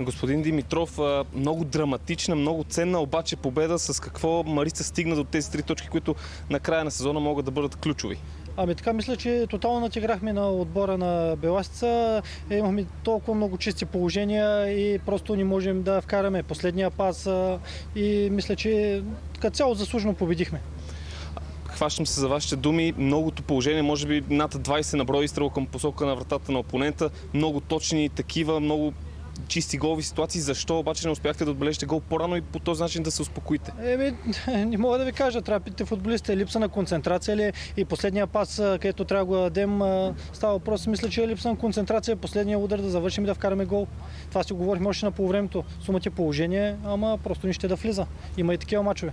Господин Димитров, много драматична, много ценна, обаче победа. С какво Марица стигна до тези три точки, които на края на сезона могат да бъдат ключови? Ами така мисля, че тотално натиграхме на отбора на Беласица. Имахме толкова много чисти положения и просто не можем да вкараме последния пас и мисля, че като цяло заслужено победихме хващам се за вашите думи. Многото положение, може би над 20 на брой изстрел към посока на вратата на опонента. Много точни такива, много чисти голови ситуации. Защо обаче не успяхте да отбележите гол по-рано и по този начин да се успокоите? Еми, не мога да ви кажа. Трябва да футболистите. Липса на концентрация ли? И последния пас, където трябва да го дадем, става въпрос. Мисля, че е липса на концентрация. Последния удар да завършим и да вкараме гол. Това си говорихме още на полувремето. Сумата положение, ама просто нищо да влиза. Има и такива мачове.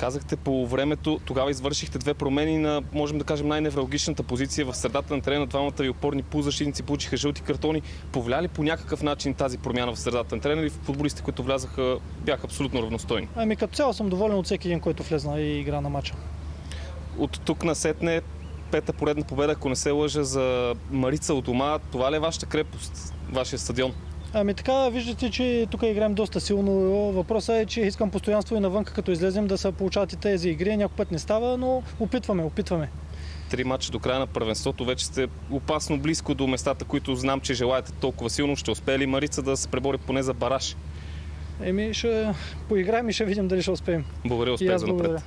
Казахте по времето, тогава извършихте две промени на, можем да кажем, най-невралгичната позиция в средата на терена. Двамата ви опорни полузащитници получиха жълти картони. Повлияли по някакъв начин тази промяна в средата на терена или футболистите, които влязаха, бяха абсолютно равностойни? Ами като цяло съм доволен от всеки един, който влезна и игра на матча. От тук на сетне пета поредна победа, ако не се лъжа, за Марица от Дома. Това ли е вашата крепост, вашия стадион? Ами така, виждате, че тук играем доста силно. Въпросът е, че искам постоянство и навън, като излезем да се получават и тези игри. Някой път не става, но опитваме, опитваме. Три мача до края на първенството. Вече сте опасно близко до местата, които знам, че желаете толкова силно. Ще успее ли Марица да се пребори поне за бараж? Еми, ще поиграем и ще видим дали ще успеем. Благодаря, успех за напред. Благодаря.